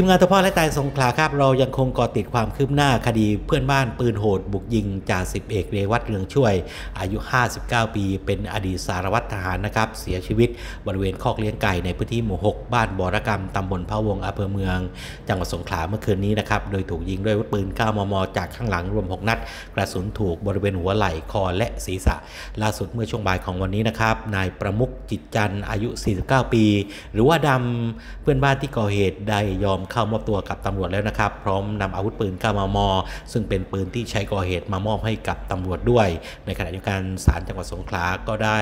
ทีมงานทพและตายสงขลาครับเรายังคงกาะติดความคืบหน้าคดีเพื่อนบ้านปืนโหด บุกยิงจ่าสิบเอกเรวัตเรืองช่วย อายุ 59 ปี เป็นอดีตสารวัตรทหารนะครับเสียชีวิตบริเวณคอกเลี้ยงไก่ในพื้นที่หมู่ 6 บ้านบอรกรรมตำบลพะวงอำเภอเมือง จังหวัดสงขลาเมื่อคืนนี้นะครับโดยถูกยิงด้วยวุธปืน 9 มม จากข้างหลังรวม 6 นัด กระสุนถูกบริเวณหัวไหล่คอและศีรษะ ล่าสุดเมื่อช่วงบ่ายของวันนี้นะครับนายประมุกจิตจันทร์อายุ 49 ปี หรือว่าดำเพื่อนบ้านที่ก่อเหตุได้ยอมเข้ามอบตัวกับตำรวจแล้วนะครับ พร้อมนำอาวุธปืน 9 มม ซึ่งเป็นปืนที่ใช้ก่อเหตุมามอบให้กับตำรวจด้วย ในขณะเดียวกันศาลจังหวัดสงขลาก็ได้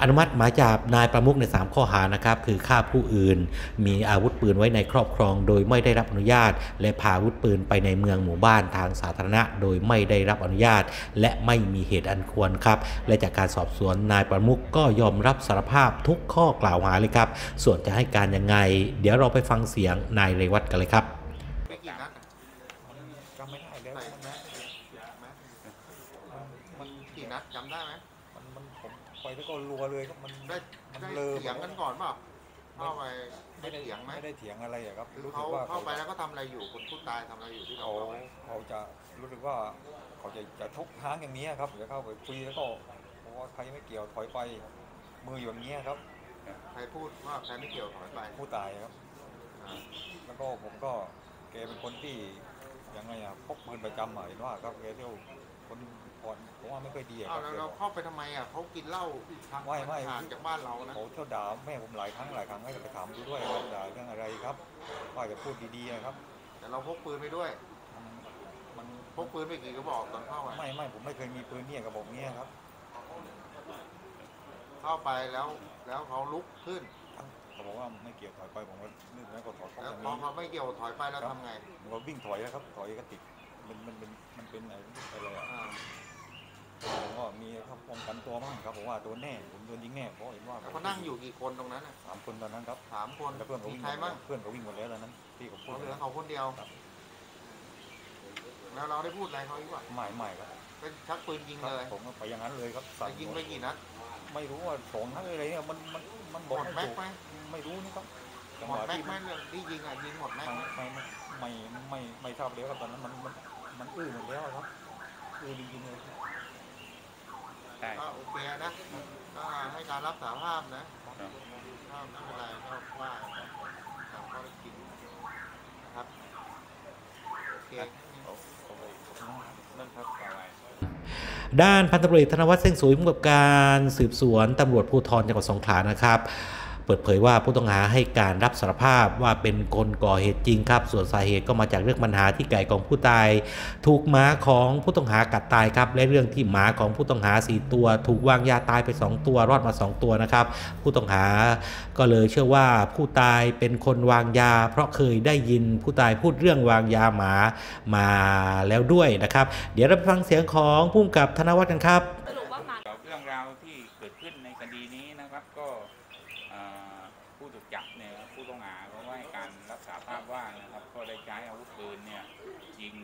อนุมัติหมายจับนายประมุกใน 3 ข้อหานะครับ คือฆ่าผู้อื่น มีอาวุธปืนไว้ในครอบครอง โดยไม่ได้รับอนุญาต และพาอาวุธปืนไปในเมืองหมู่บ้านทางสาธารณะ โดยไม่ได้รับอนุญาต และไม่มีเหตุอันควรครับ และจากการสอบสวนนายประมุกก็ยอมรับสารภาพทุกข้อกล่าวหาเลยครับ ส่วนจะให้การยังไง เดี๋ยวเราไปฟังเสียงนายเรวัตกันเลยครับไม่กี่นัดอะจำไม่ได้แล้วใส่มันแมสแมสมันกี่นัดจำได้ไหมมันมันผมไปแล้วก็รัวเลยครับมันได้มันได้เลอเถียงกันก่อนเปล่าเข้าไปได้เถียงไหมไม่ได้เถียงอะไรอะครับคือรู้สึเขากว่าเข้าไปแล้วก็ทำอะไรอยู่คนผู้ตายทำอะไรอยู่ที่เราเขาเข้าไปเขาจะรู้สึกว่าเขาจะจะทุกค้างอย่างนี้ยครับจะเข้าไปคุยแล้วก็บอกว่าใครไม่เกี่ยวถอยไปมืออยู่อย่างนี้ยครับใครพูดว่าใครไม่เกี่ยวถอยไปผู้ตายครับอ่า แล้วก็ผมก็แกเป็นคนที่ยังไงอะพกปืนประจำอะเห็นว่าครับแกเที่ยวคนก่อนผมว่าไม่ค่อยดีอะคอ้ารัวบแล้วเราเข้าไปทำไมอะเขากินเหล้าทางไม่ไม่ห่างจากบ้านเรานะเขาเที่ยวด่าแม่ผมหลายครั้งหลายครั้งให้ไปถามดูด้วยว่าด่าเรื่องอะไรครับว่าจะพูดดีๆนะครับแต่เราพกปืนไปด้วยมันมันพกปืนไปกี่กระบอกตอนเข้าไปไม่ไม่ผมไม่เคยมีปืนเนี่ยกระบอกเนี้ยครับ เข้าไปแล้วแล้วเขาลุกขึ้น เขาบอกว่าไม่เกี่ยวถอยไปผมก็นึกแล้วก็ถอยเข้าแล้วทางพอนี้เขาไม่เกี่ยวถอยไปแล้วทำไงผมก็วิ่งถอยแล้วครับถอยก็ติดมันมันเป็นมันเป็นอะไรอะไรอะอ่าผมก็มีครับป้องกันตัวบ้างครับผมว่าตัวแน่ผมโดนยิงแน่เพราะเห็นว่าแล้วเขานั่งอยู่กี่คนตรงนั้นน่ะสามคนตอนนั้นครับสามคนแล้วเพื่อนเขามีวิ่งใครหมดบ้างเพื่อนเขาวิ่งหมดแล้วตอนนั้นที่ผมพูดเหลือเขาคนเดียวครับแล้วเราได้พูดอะไรเขาอีกว่าไม่ไม่ครับเป็นชักปืนยิงครับเลยผมก็ไปอย่างนั้นเลยครับแต่ยิงไปกี่นัดไม่รู้ว่าสองนัดอะไรเนี่ยมันมันมันหบอมกดไม่แม็กถูก ไหม ไม่รู้นี่ครับจังหมหดวะแม็กที่ไหมมันเรื่องที่ยิงอะยิงหมดแม็กไม่ไหมไม่ไม่ไม่ไม่ทราบเลยครับตอนนั้นมันมันมันอื้อหมดแล้วครับอื้อจริงๆเลยก็โอเคนะก็ให้การรับสารภาพนะถ้าไม่เป็นไรก็ว่าตามข้อเท็จจริงนะครับโอเค นั่นครับอะไรด้านพันตำรวจเอกธนวัฒน์เส้นสวยผู้กำกับการสืบสวนตำรวจภูธรจังหวัดสงขลานะครับ เปิดเผยว่าผู้ต้องหาให้การรับสารภาพว่าเป็นคนก่อเหตุจริงครับ ส่วนสาเหตุก็มาจากเรื่องปัญหาที่ไก่ของผู้ตาย ถูกหมาของผู้ต้องหากัดตายครับ และเรื่องที่หมาของผู้ต้องหา 4 ตัว ถูกวางยาตายไป 2 ตัวรอดมา 2 ตัวนะครับ ผู้ต้องหาก็เลยเชื่อว่าผู้ตายเป็นคนวางยา เพราะเคยได้ยินผู้ตายพูดเรื่องวางยาหมามาแล้วด้วยนะครับ เดี๋ยวเราไปฟังเสียงของผู้กำกับธนวัฒน์กันครับสรุปว่าหมาเรื่องราวที่เกิดขึ้นในคดีนี้นะครับก็เอ่อ ผู้ถูกจับเนี่ยผู้ต้องหาเขาก็ให้การรับสาภาพว่านะครับก็ได้ใช้อาวุธปืนเนี่ยยิง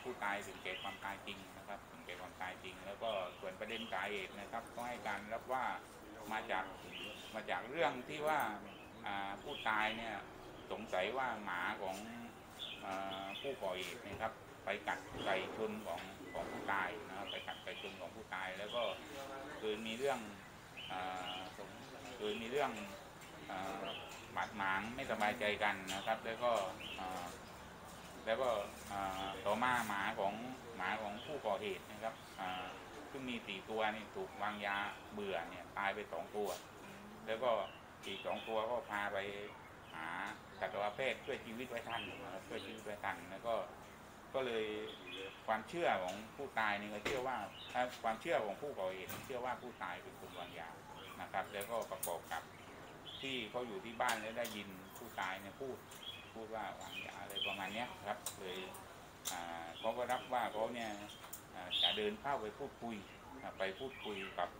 ผู้ตายถึงแก่ความตายจริงนะครับถึงแก่ความตายจริง แล้วก็ส่วนประเด็นสาเหตุนะครับก็ให้การรับว่ามาจากมาจากเรื่องที่ว่าผู้ตายเนี่ยสงสัยว่าหมาของอผู้ก่อเหตุนะครับ ไปกัดไก่ชนของของผู้ตายนะครับไปกัดไก่ชนของผู้ตาย แล้วก็คือมีเรื่องอสง คือมีเรื่องอ่าบาดหมางไม่สบายใจกันนะครับ แล้วก็แล้วก็ต่อมาหมาของหมาของผู้ก่อเหตุนะครับซึ่งมีสี่ตัวนี่ถูกวางยาเบื่อเนี่ยตายไปสองตัว แล้วก็อีกสองตัวก็พาไปหาสัตวแพทย์ช่วยชีวิตไว้ทันนะครับช่วยชีวิตไว้ทันแล้วก็ ก็เลยความเชื่อของผู้ตายนี่ก็เชื่อว่าถ้าความเชื่อของผู้ก่อเหตุเชื่อว่าผู้ตายเป็นคนวางยานะครับ แล้วก็ประกอบกับที่เขาอยู่ที่บ้านแล้วได้ยินผู้ตายเนี่ยพูดพูดว่าวางยาอะไรประมาณเนี้ยครับเลยเขาก็รับว่าเขาเนี่ยจะเดินเข้าไปพูดคุยไปพูดคุยกับ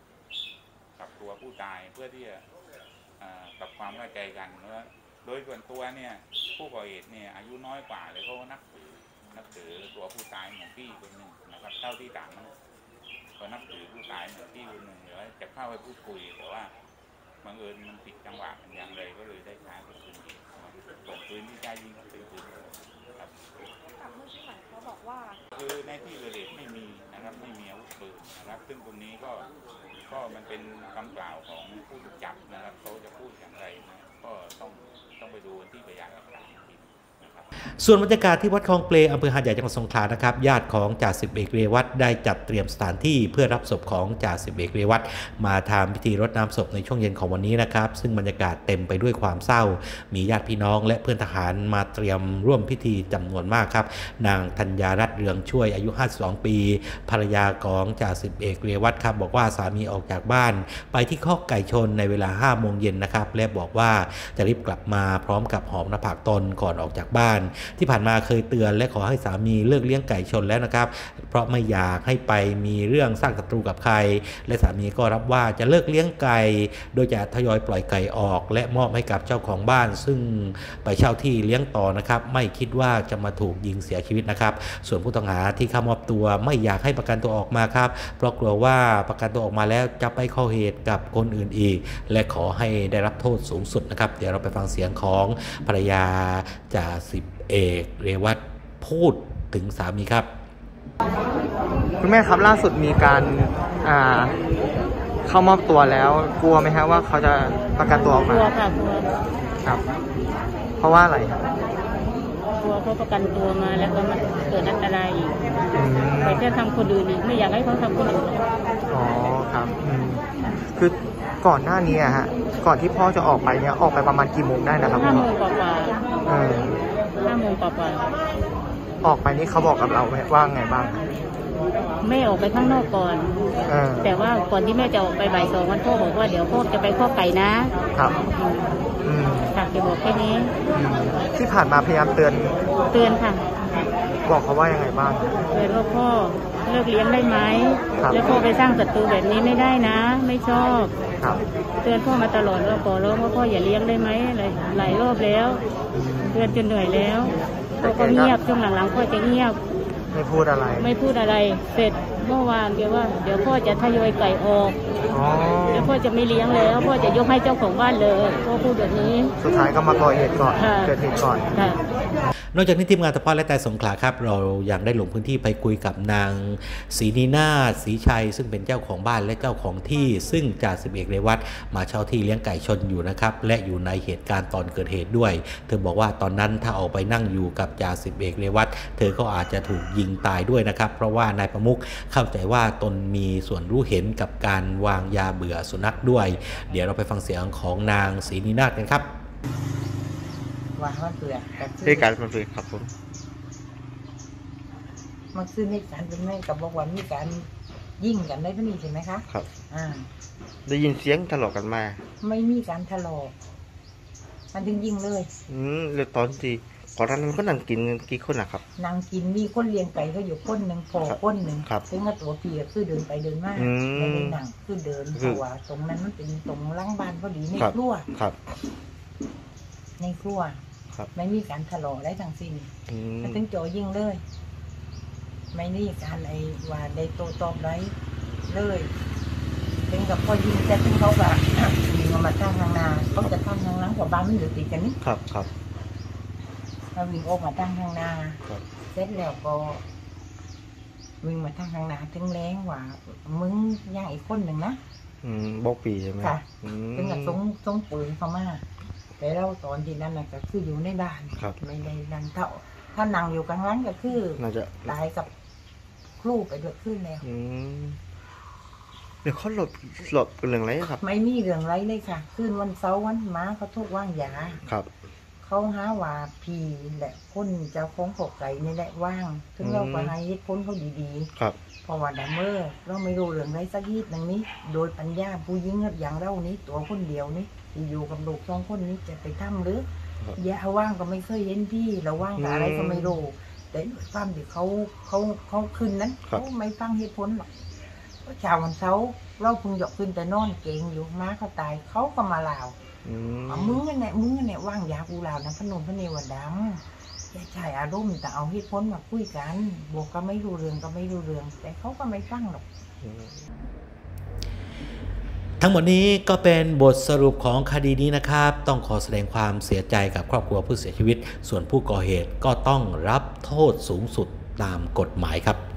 กับตัวผู้ตายเพื่อที่จะปรับความเข้าใจกันว่าโดยส่วนตัวเนี่ยผู้ก่อเหตุเนี่ยอายุน้อยกว่าเลยเขาก็นับถือ นับถือตัวผู้ตายเหมือนพี่คนหนึ่งนะครับเท่าที่ต่างนะก็นับถือผู้ตายเหมือนพี่คนหนึ่งแล้วจะเข้าไปพูดคุยแต่ว่าบังเอิญมันผิดจังหวะมันอย่างไรก็เลยได้ใช้เป็นปืนยิงบอกปืนที่ใช้ยิงก็เป็นปืนครับกับเมื่อกี้เหมือนเขาบอกว่า คือในที่เกิดเหตุไม่มีนะครับไม่มีอาวุธปืนนะครับ ซึ่งตรงนี้ก็ก็มันเป็นคำกล่าวของผู้ถูกจับนะครับเขาจะพูดอย่างไรนะก็ต้องต้องไปดูกันที่พยานหลักฐานอีกทีนะครับ ส่วนบรรยากาศที่วัดคลองเปลอำเภอหาดใหญ่จังหวัดสงขลานะครับญาติของจ่าสิบเอกเรวัตได้จัดเตรียมสถานที่เพื่อรับศพของจ่าสิบเอกเรวัตมาทำพิธีรดน้ำศพในช่วงเย็นของวันนี้นะครับ ซึ่งบรรยากาศเต็มไปด้วยความเศร้า มีญาติพี่น้องและเพื่อนทหารมาเตรียมร่วมพิธีจำนวนมากครับ นางธัญญารัตน์เรืองช่วยอายุ 52 ปี ภรรยาของจ่าสิบเอกเรวัตครับบอกว่าสามีออกจากบ้าน ไปที่คอกไก่ชนในเวลา5โมงเย็นนะครับและบอกว่าจะรีบกลับมาพร้อมกับหอมหน้าผากตนก่อนออกจากบ้านที่ผ่านมาเคยเตือนและขอให้สามีเลิกเลี้ยงไก่ชนแล้วนะครับ เพราะไม่อยากให้ไปมีเรื่องสร้างศัตรูกับใคร และสามีก็รับว่าจะเลิกเลี้ยงไก่ โดยจะทยอยปล่อยไก่ออก และมอบให้กับเจ้าของบ้าน ซึ่งไปเช่าที่เลี้ยงต่อนะครับ ไม่คิดว่าจะมาถูกยิงเสียชีวิตนะครับ ส่วนผู้ต้องหาที่เข้ามอบตัวไม่อยากให้ประกันตัวออกมาครับ เพราะกลัวว่าประกันตัวออกมาแล้วจะไปข้อเหตุกับคนอื่นอีก และขอให้ได้รับโทษสูงสุดนะครับ เดี๋ยวเราไปฟังเสียงของภรรยาจ่าสิบ เอกเรวัตพูดถึงสามีครับ คุณแม่ครับล่าสุดมีการอ่าเข้ามอบตัวแล้ว กลัวไหมฮะว่าเขาจะประกันตัวออกกมาลัวค่ะกลัวครับ เพราะว่าอะไรครับกลัวเขาประกันตัวมาแล้วก็มันเกิดอันตรายอีกอืมแต่จะทำคนอื่นอีกไม่อยากให้เขาทำคนอื่นอ๋อครับอืมคือก่อนหน้านี้อะฮะก่อนที่พ่อจะออกไปเนี่ยออกไปประมาณกี่โมงได้นะครับห้าพ่โมองกว่าเออๆ ห้าโมงกว่าออกไปนี่เขาบอกกับเราไหมว่าไงบ้างครับๆแม่ออกไปข้างนอกก่อน เออ แต่ว่าก่อนที่แม่จะออกไปบ่ายสองวันพ่อบอกว่าเดี๋ยวพ่อจะไปข้อไก่นะครับอืมอืมค่ะจะบอกแค่นี้ อืมที่ผ่านมาพยายามเตือนเตือนค่ะ บอกเขาว่ายังไงบ้าง เตือนว่าพ่อเลิกเลี้ยงได้ไหม ครับ แล้วพ่อไปสร้างศัตรูแบบนี้ไม่ได้นะ ไม่ชอบ ครับเตือนพ่อมาตลอดว่าขอร้องว่าพ่ออย่าเลี้ยงได้ไหมหลายหลายรอบแล้ว อืม เตือนจนเหนื่อยแล้วพ่อก็เงียบช่วงหลังๆพ่อจะเงียบ ไม่พูดอะไร ไม่พูดอะไร เสร็จเมื่อวานเดี๋ยวว่า เดี๋ยวพ่อจะทยอยไก่ออกอ๋อแล้วพ่อจะไม่เลี้ยงแล้วพ่อจะยกให้เจ้าของบ้านเลยพ่อพูดแบบนี้ สุดท้ายก็มาก่อเหตุก่อนค่ะเกิดเหตุก่อนค่ะ นอกจากนี้ทีมงานตะพอและแต่สงขลาครับ เรายังได้ลงพื้นที่ไปคุยกับนางศรีนีนาศรีชัย ซึ่งเป็นเจ้าของบ้านและเจ้าของที่ ซึ่งจ่าสิบเอกเรวัตมาเช่าที่เลี้ยงไก่ชนอยู่นะครับและอยู่ในเหตุการณ์ตอนเกิดเหตุด้วย เธอบอกว่าตอนนั้นถ้าออกไปนั่งอยู่กับจ่าสิบเอกเรวัตเธอก็อาจจะถูกยิงตายด้วยนะครับ เพราะว่านายประมุขเข้าใจว่าตนมีส่วนรู้เห็นกับการวางยาเบื่อสุนัขด้วย เดี๋ยวเราไปฟังเสียงของนางศรีนีนาถกันครับ ว่าเขาเปลือกกับซื้ที่การมันคือครับผมมันซื้อในการเป็นแม่กับบอกว่ามีการยิ่งกันได้ปะนี่ใช่ไหมคะครับ อ่า ได้ยินเสียงทะเลาะกันมา ไม่มีการทะเลาะมันถึงยิงเลย อืมแล้วตอนที่ก่อนหนานั้นก็นั่งกินกันกี่คนนะครับ นางกินมีคนเลี้ยงไก่ก็อยู่คนหนึ่งพอครับคนหนึ่งครับซึ่งว่าตัวปีก็คือเดินไปเดินมาอืมไม่ได้หนังคือเดินคืเพอราะว่าตรงนั้นมันเป็นตรงหล่างบ้านพอดีในครับ ครัว ครับ ในครัว ครับไม่มีการทะเลาะได้ทั้งสิ้นอืมมันถึงโจยิงเลย ไม่มีการไอ้ว่าได้โตตอบไรเลยถึงกับพอยิงแต่ถึงเขาแบบ ยิงออกมาทางทางนาเขาจะทางทางหลังกว่าบ้านมันอยู่ติดกันนี่ครับครับ เราวิ่งออกมาทางทางนาครับ เสร็จแล้วก็วิ่งมาทางทางนาถึงแรงว่ามึงย่างอีกคนหนึ่งนะ อืมบอกปีใช่ไหมค่ะ อืม ถึงกับทรงทรงปืนเข้ามา แต่เราตอนที่นั้นนะก็คืออยู่ในบ้านครับ ไม่ได้นั่งเท่าถ้านั่งอยู่กลางนั้นก็คือน่าจะตายกับครูไปด้วยขึ้นแล้วอืมเดี๋ยวเขาหลบหลบกันเรื่องอะไรครับ ไม่มีเรื่องไรเลยค่ะคืนวันเสาร์วันม้าเขาทุกว่างยาครับ เขาหาว่าพีแหละคนเจ้าของขอกไก่นี่แหละว่างถึงเราก็ให้เหตุผลเขาดีครับๆเพราะว่าดัมเมอร์เราไม่รู้เรื่องไรสักทีหนึ่งนี้ โดยปัญญาผู้หญิงอย่างเรานี้ตัวคนเดียวนี้ที่ อยู่กับลูกสองคนนี้จะไปทำหรือครับยาว่างก็ไม่เคยเห็นพี่เราว่างกับอะไรก็ไม่รู้แต่ด้วยความที่เขาเขาเขาขึ้นนั้นครับเขาไม่ฟังเหตุผลหรอกเพราะเช้าวันเสาร์เราเพิ่งยกขึ้นแต่นอนเก่งอยู่ม้าเขาตายเขาก็มาลาวอืมเอามึงนั่นแหละมึงนั่นแหละว่างยากูลาวนะพนมพระเนวดำอย่าใช้อารมณ์แต่เอาเหตุผลมาคุยกันบวกก็ไม่รู้เรื่องก็ไม่รู้เรื่อง แต่เขาก็ไม่ฟังหรอก อืม ทั้งหมดนี้ก็เป็นบทสรุปของคดีนี้นะครับ ต้องขอแสดงความเสียใจกับครอบครัวผู้เสียชีวิต ส่วนผู้ก่อเหตุก็ต้องรับโทษสูงสุดตามกฎหมายครับ